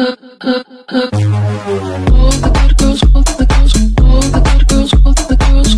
Oh, the